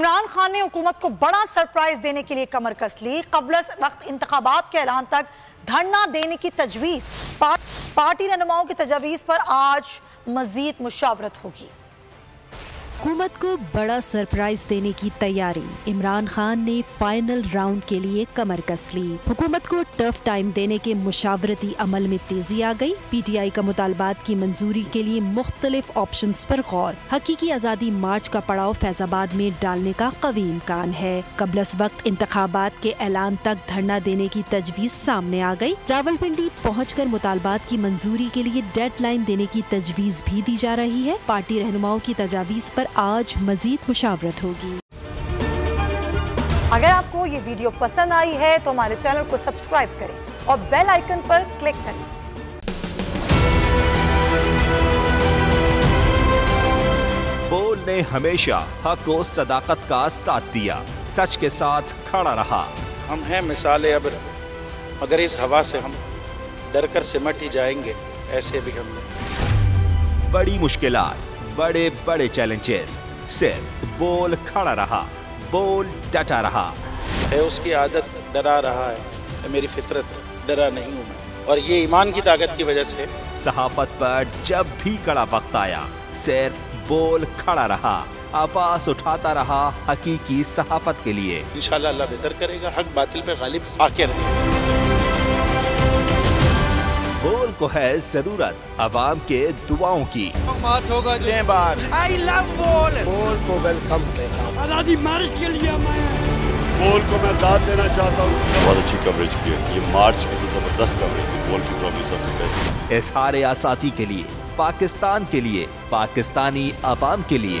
इमरान खान ने हुकूमत को बड़ा सरप्राइज़ देने के लिए कमर कस ली। कबल वक्त इंतबात के ऐलान तक धरना देने की तजवीज़। पार्टी रहनुमाओं की तजावीज़ पर आज मजीद मुशावरत होगी। हुकूमत को बड़ा सरप्राइज़ देने की तैयारी। इमरान खान ने फाइनल राउंड के लिए कमर कस ली। हुकूमत को टफ टाइम देने के मुशावरती अमल में तेज़ी आ गई। पीटीआई का मुतालबात की मंजूरी के लिए मुख्तलिफ़ ऑप्शन पर गौर। हकीकी आज़ादी मार्च का पड़ाव फैजाबाद में डालने का कवी इम्कान है। कबलस वक्त इंतबात के ऐलान तक धरना देने की तजवीज सामने आ गई। रावलपिंडी पहुँच कर मुतालबात की मंजूरी के लिए डेड लाइन देने की तजवीज भी दी जा रही है। पार्टी रहनुमाओं की तजावीज पर आज मजीद मुशावरत होगी। अगर आपको ये वीडियो पसंद आई है तो हमारे चैनल को सब्सक्राइब करें और बेल आइकन पर क्लिक करें। बोल ने हमेशा हक और सदाकत का साथ दिया। सच के साथ खड़ा रहा। हम हैं मिसाल अब मगर इस हवा से हम डर कर सिमट ही जाएँगे ऐसे भी हमने। बड़ी मुश्किलात। बड़े बड़े चैलेंजेस सिर्फ़ बोल खड़ा रहा बोल डटा रहा। है उसकी आदत डरा रहा है मेरी फितरत डरा नहीं हूँ मैं। और ये ईमान की ताकत की वजह से। सहाफत पर जब भी कड़ा वक्त आया सिर्फ़ बोल खड़ा रहा आवाज़ उठाता रहा हकीकी सहाफत के लिए। इंशाल्लाह अल्लाह बेहतर करेगा हक बातिल पे गालिब आके रहेगा बोल को है ज़रूरत आवाम के दुआओं की। मार्च होगा बार। आई लव बोल बोल को वेलकम आज़ादी मार्च के लिए बोल को मैं दाद देना चाहता हूँ। बहुत अच्छी कवरेज की है। ये मार्च की तो ज़बरदस्त कवरेज की बोल की प्रॉब्लम सबसे बेस्ट इजहार आसाती के लिए पाकिस्तान के लिए पाकिस्तानी आवाम के लिए।